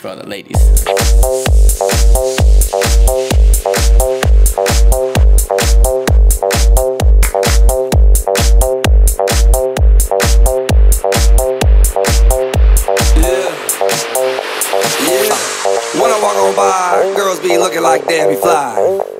for the ladies. When I walk on by, girls be looking like Debbie Fly.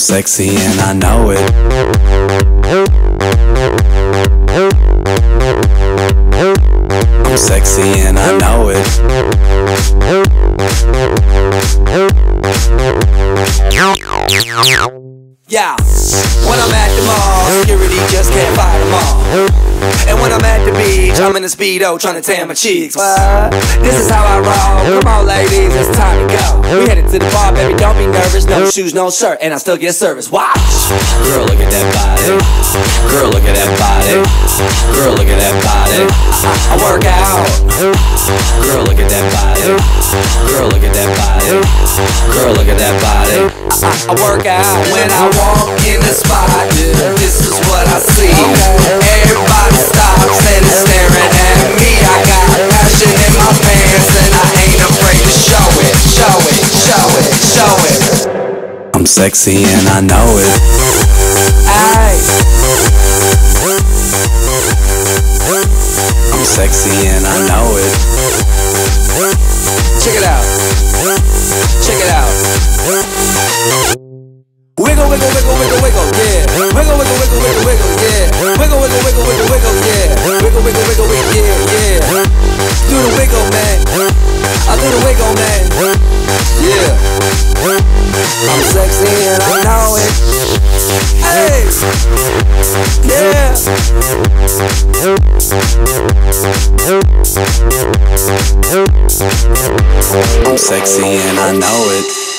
Sexy and I know it. I'm sexy and I know it. Yeah, when I'm at the mall, security just can't fight them all. I'm in a speedo trying to tan my cheeks. What? This is how I roll. Come on, ladies, it's time to go. We headed to the bar, baby. Don't be nervous. No shoes, no shirt, and I still get service. Watch. Girl, look at that body. Girl, look at that body. Girl, look at that body. I work out. Girl, look at that body. Girl, look at that body. Girl, look at that body. I work out when I walk in the spot. This is what I see. Everybody stops and sexy and I know it. Aye. I'm sexy and I know it. Check it out. Check it out. I'm sexy and I know it. Hey. Yeah. I'm sexy and I know it.